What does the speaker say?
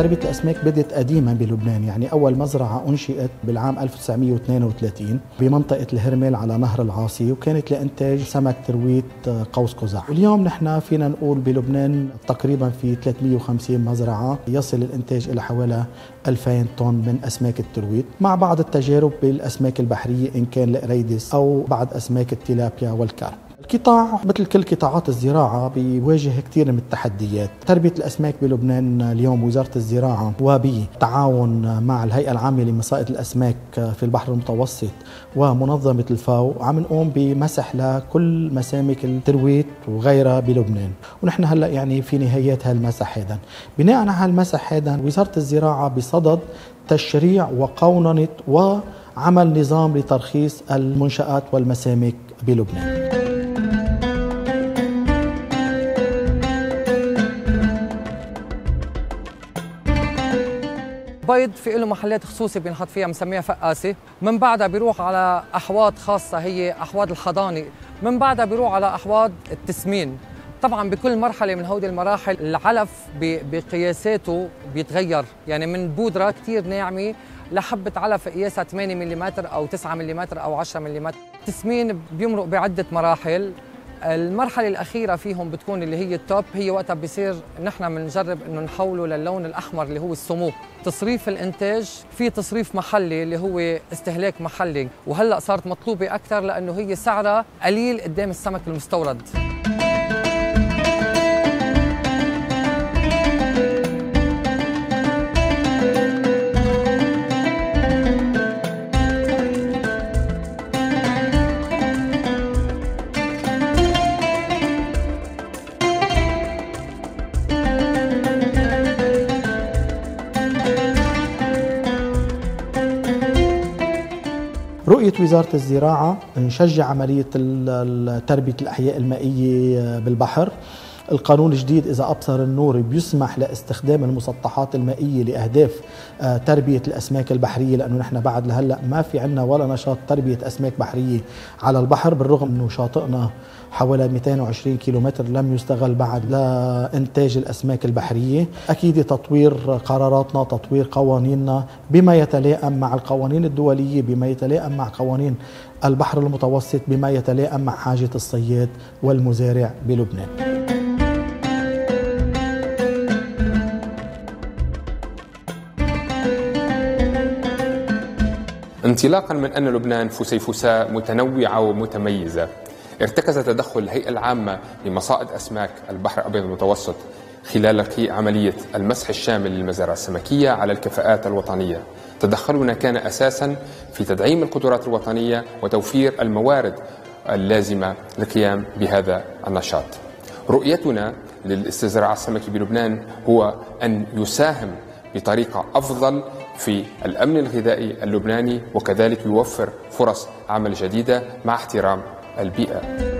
تربية الأسماك بدت قديما بلبنان يعني أول مزرعة أنشئت بالعام 1932 بمنطقة الهرمل على نهر العاصي وكانت لإنتاج سمك ترويت قوس قزح. واليوم نحن فينا نقول بلبنان تقريبا في 350 مزرعة يصل الإنتاج إلى حوالي 2000 طن من أسماك الترويت مع بعض التجارب بالأسماك البحرية إن كان القريدس أو بعض أسماك التيلابيا والكارب القطاع مثل كل قطاعات الزراعة بيواجه كثير من التحديات. تربية الأسماك بلبنان اليوم وزارة الزراعة وبتعاون مع الهيئة العامة لمصائد الأسماك في البحر المتوسط ومنظمة الفاو عم نقوم بمسح لكل مسامك الترويت وغيرها بلبنان. ونحن هلأ يعني في نهايات هالمسح هذا بناء على هالمسح هذا وزارة الزراعة بصدد تشريع وقوننة وعمل نظام لترخيص المنشآت والمسامك بلبنان. البيض في له محلات خصوصي بينحط فيها مسميها فقاسه من بعدها بيروح على أحواض خاصة هي أحواض الحضانه من بعدها بيروح على أحواض التسمين. طبعا بكل مرحلة من هودي المراحل العلف بقياساته بيتغير. يعني من بودرة كثير ناعمة لحبة علف قياسها 8 ملم أو 9 ملم أو 10 ملم التسمين بيمرق بعدة مراحل. المرحلة الأخيرة فيهم بتكون اللي هي التوب هي وقتها بصير نحن بنجرب إنه نحوله للون الأحمر اللي هو السموك تصريف الإنتاج في تصريف محلي اللي هو استهلاك محلي. وهلأ صارت مطلوبة أكثر لأنه هي سعرها قليل قدام السمك المستورد. رؤية وزارة الزراعة نشجع عملية تربية الأحياء المائية بالبحر. القانون الجديد إذا أبصر النور بيسمح لاستخدام المسطحات المائية لأهداف تربية الأسماك البحرية لأنه نحن بعد لهلأ ما في عنا ولا نشاط تربية أسماك بحرية على البحر بالرغم أنه شاطئنا حوالي 220 كيلومتر لم يستغل بعد لإنتاج الأسماك البحرية. أكيد تطوير قراراتنا تطوير قوانيننا بما يتلائم مع القوانين الدولية بما يتلائم مع قوانين البحر المتوسط بما يتلائم مع حاجة الصياد والمزارع بلبنان. انطلاقا من أن لبنان فسيفساء متنوعة ومتميزة ارتكز تدخل الهيئة العامة لمصائد أسماك البحر الأبيض المتوسط خلال عملية المسح الشامل للمزارع السمكية على الكفاءات الوطنية. تدخلنا كان أساسا في تدعيم القدرات الوطنية وتوفير الموارد اللازمة للقيام بهذا النشاط. رؤيتنا للاستزراع السمكي بلبنان هو أن يساهم بطريقة أفضل في الأمن الغذائي اللبناني وكذلك يوفر فرص عمل جديدة مع احترام البيئة.